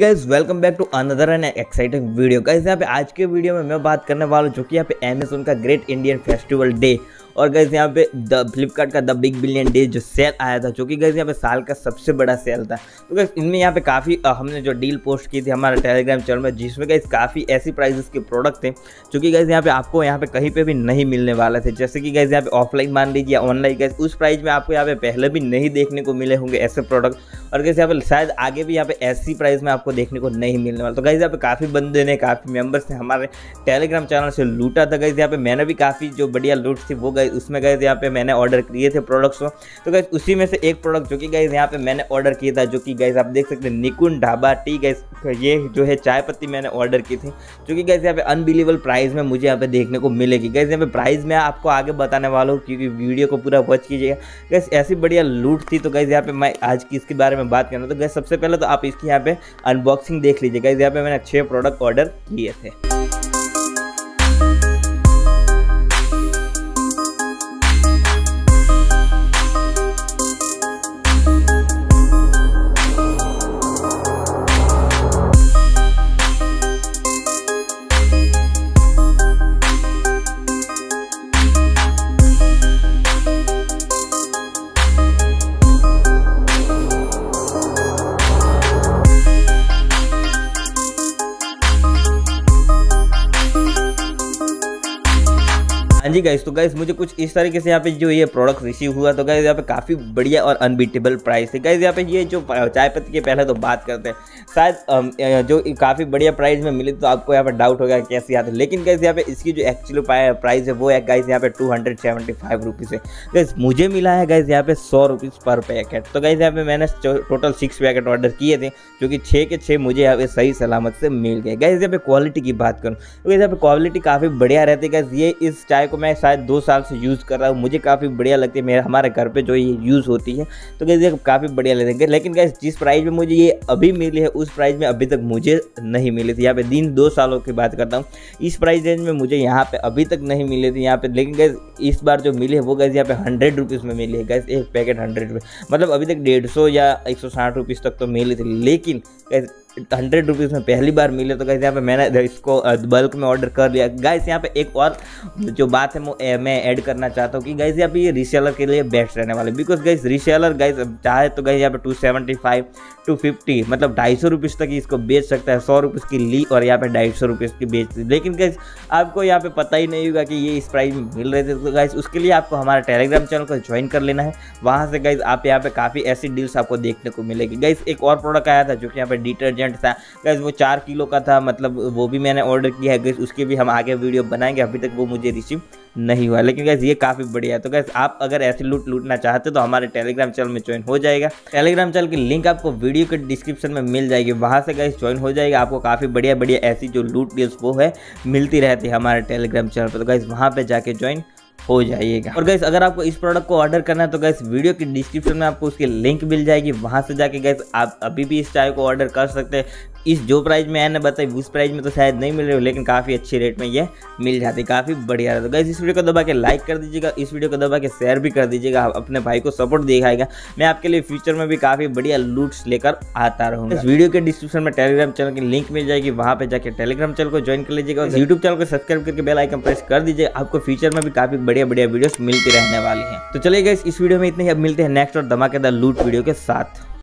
Guys welcome back to another an exciting video guys यहाँ पे आज के वीडियो में मैं बात करने वाला हूँ जो कि यहाँ पे अमेजोन का ग्रेट इंडियन फेस्टिवल डे और गैस यहाँ पे द फ्लिपकार्ट का द बिग बिलियन डे जो सेल आया था जो कि गैस यहाँ पे साल का सबसे बड़ा सेल था तो गैस इनमें यहाँ पे काफ़ी हमने जो डील पोस्ट की थी हमारे टेलीग्राम चैनल में जिसमें गैस काफ़ी ऐसी प्राइजेस के प्रोडक्ट थे जो कि गैस यहाँ पे आपको यहाँ पे कहीं पे भी नहीं मिलने वाले थे जैसे कि गैस यहाँ पे ऑफलाइन मान लीजिए ऑनलाइन गैस उस प्राइस में आपको यहाँ पे पहले भी नहीं देखने को मिले होंगे ऐसे प्रोडक्ट और गैस यहाँ पे शायद आगे भी यहाँ पे ऐसी प्राइस में आपको देखने को नहीं मिलने वाला तो गैस यहाँ पे काफ़ी बंदे ने काफ़ी मेंबर्स ने हमारे टेलीग्राम चैनल से लूटा था गैस यहाँ पे मैंने भी काफ़ी जो बढ़िया लूट थी वो गई उसमें गए यहाँ पे मैंने ऑर्डर किए थे प्रोडक्ट्स को। तो गैस उसी में से एक प्रोडक्ट जो कि गैस यहाँ पे मैंने ऑर्डर किया था, जो कि गैस आप देख सकते हैं, निकुन ढाबा टी गैस ये जो है चाय पत्ती मैंने ऑर्डर की थी, जो कि गैस यहाँ पे अनबिलीवेबल प्राइस में मुझे यहाँ पे देखने को मिलेगी। गैस यहाँ पे प्राइस मैं आपको आगे बताने वाला हूँ, क्योंकि वीडियो को पूरा वॉच कीजिएगा। गैस ऐसी बढ़िया लूट थी तो गैस यहाँ पे मैं आज की इसके बारे में बात करना तो गैस सबसे पहले तो आप इसकी यहाँ पे अनबॉक्सिंग देख लीजिए। गैस यहाँ पे मैंने छः प्रोडक्ट ऑर्डर किए थे। जी गाइस तो गाइस मुझे कुछ इस तरीके से यहाँ पे जो ये प्रोडक्ट रिसीव हुआ तो गाइस यहाँ पे काफ़ी बढ़िया और अनबीटेबल प्राइस है गाइस यहाँ पे ये जो चाय पत्ती के पहले तो बात करते हैं शायद जो काफ़ी बढ़िया प्राइस में मिली तो आपको यहाँ पे डाउट होगा कैसे आते लेकिन गाइस यहाँ पे इसकी जो एक्चुअली प्राइस है वो है गाइस यहाँ पे two hundred seventy five rupees है गाइस मुझे मिला है गाइस यहाँ पे सौ रुपीज़ पर पैकेट तो गाइस यहाँ पे मैंने टोटल सिक्स पैकेट ऑर्डर किए थे जो कि छः के छः मुझे यहाँ पे सही सलामत से मिल गए गाइस यहाँ पे क्वालिटी की बात करूँ तो यहाँ पे क्वालिटी काफ़ी बढ़िया रहती है गाइस ये इस चाय को मैं शायद दो साल से यूज़ कर रहा हूँ। मुझे काफ़ी बढ़िया लगती है। मेरे, हमारे घर पे जो ये यूज़ होती है तो ये काफ़ी बढ़िया लगती है। लेकिन गैस जिस प्राइस में मुझे ये अभी मिली है, उस प्राइस में अभी तक मुझे नहीं मिली थी। यहाँ पे दिन दो सालों की बात करता हूँ। इस प्राइस रेंज में मुझे यहाँ पर अभी तक नहीं मिली थी। यहाँ पर लेकिन गैस इस बार जो मिली है, वो गैस यहाँ पे हंड्रेड रुपीज़ में मिली है। गैस एक पैकेट हंड्रेड मतलब अभी तक डेढ़ सौ या एक सौ साठ रुपीज़ तक तो मिली थी। लेकिन गैस हंड्रेड रुपीज़ में पहली बार मिले तो गाइस यहाँ पे मैंने इसको बल्क में ऑर्डर कर लिया। गाइस यहाँ पे एक और जो बात है वो मैं ऐड करना चाहता हूँ कि गाइस यहाँ पे ये रीसेलर के लिए बेस्ट रहने वाले। बिकॉज़ गाइस रीसेलर गाइस चाहे तो गाइस यहाँ पे two seventy five two fifty मतलब ढाई सौ रुपीज़ तक इसको बेच सकता है। सौ रुपीज़ की ली और यहाँ पे ढाई सौ रुपीज़ की बेच लेकिन गाइस आपको यहाँ पे पता ही नहीं होगा कि ये इस प्राइस में मिल रहे थे। तो गाइस उसके लिए आपको हमारा टेलीग्राम चैनल को ज्वाइन कर लेना है। वहाँ से गाइस आप यहाँ पे काफ़ी ऐसी डील्स आपको देखने को मिलेगी। गाइस एक और प्रोडक्ट आया था जो कि यहाँ पे डिटर्जेंट था। गाइस वो चार किलो का था मतलब वो भी मैंने ऑर्डर किया है गैस उसके भी हम आगे वीडियो बनाएँगे, अभी तक वो मुझे रिसीव नहीं हुआ। लेकिन गैस ये काफ़ी बढ़िया है। तो गैस आप अगर ऐसे लूट लूटना चाहते तो हमारे टेलीग्राम चैनल में ज्वाइन हो जाएगा। टेलीग्राम चैनल की लिंक आपको वीडियो के डिस्क्रिप्शन में मिल जाएगी। वहाँ से गैस ज्वाइन हो जाएगा। आपको काफ़ी बढ़िया बढ़िया ऐसी जो लूट डील्स वो है, मिलती रहती है हमारे टेलीग्राम चैनल पर। तो गैस वहाँ पर जाके ज्वाइन हो जाएगा और गैस अगर आपको इस प्रोडक्ट को ऑर्डर करना है तो गैस वीडियो की डिस्क्रिप्शन में आपको उसकी लिंक मिल जाएगी। वहाँ से जाके गैस आप अभी भी इस चाय को ऑर्डर कर सकते हैं। इस जो प्राइस में मैंने बताई उस प्राइस में तो शायद नहीं मिल रही लेकिन काफ़ी अच्छी रेट में ये मिल जाती है काफ़ी बढ़िया तो गैस इस वीडियो को दबा के लाइक कर दीजिएगा इस वीडियो को दबा के शेयर भी कर दीजिएगा अपने भाई को सपोर्ट दिखाएगा। मैं आपके लिए फ्यूचर में भी काफ़ी बढ़िया लूट्स लेकर आता रहूँगा। इस वीडियो के डिस्क्रिप्शन में टेलीग्राम चैनल की लिंक मिल जाएगी वहाँ पर जाकर टेलीग्राम चैनल को ज्वाइन कर लीजिएगा और यूट्यूब चैनल को सब्सक्राइब करके बेल आइकन प्रेस कर दीजिए आपको फ्यूचर में भी काफ़ी बढ़िया बढ़िया वीडियोस मिलती रहने वाली हैं। तो चलिए इस वीडियो में इतने ही अब मिलते हैं नेक्स्ट और धमाकेदार लूट वीडियो के साथ।